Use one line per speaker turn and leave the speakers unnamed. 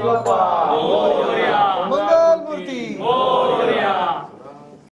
생각과